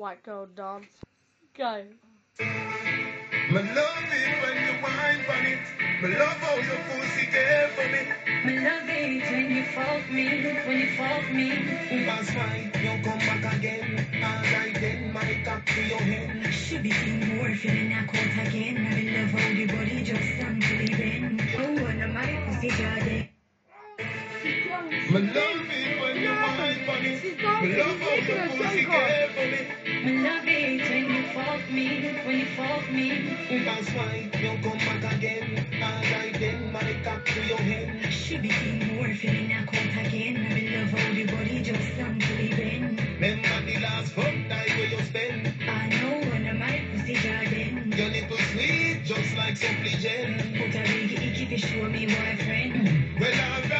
white girl dance. Go. Me love it when you whine on it. Me love how your pussy care for me. Me love it when you fuck me, when you fuck me. That's fine, you come back again. Alright then, my cock to your head. Should be seeing more feeling that quote again. I love how the body just stand to the bend. Oh, and I'm my pussy garden. Me love it when you whine on it. Me love how your pussy care for me. Me love it when you fuck me, when you fuck me. That's fine, you come back again. Then, my cock to your head. Should be seeing more feeling again. I love the body just stand to the. Remember the last fuck night where you spend. I know when I'm my pussy garden. Your little sweet, just like simply gel. Put a big icky to show me boyfriend. Well, alright,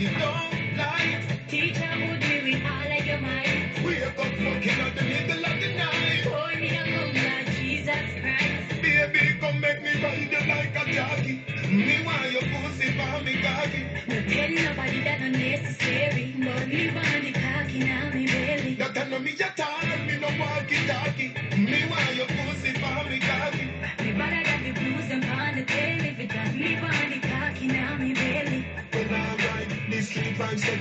me cocky don't like. Teacher would me with all of your might. Wake up fucking at the middle of the night. Me a come like Jesus Christ. Baby, come make me ride you like a jockey. Me want your pussy for me cocky. No tell nobody that unnecessary. But me want the cocky now me belly. That tell me you tall, me no walkie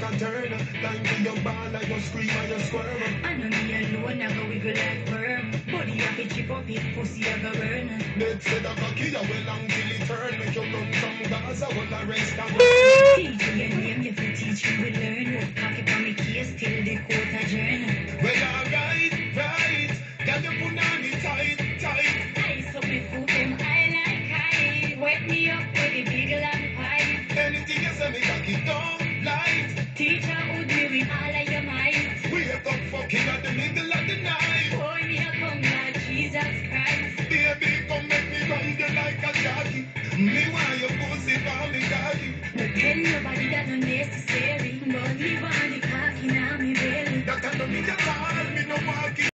a turn. Time for your ball like you scream and you squirm. I know me alone, I go wiggle like worm. Body have to chip up it, pussy I go burn. Dead said a cocky, you well long till it turn. Make you run from Gaza, well arrest and Teach tell nobody that unnecessary.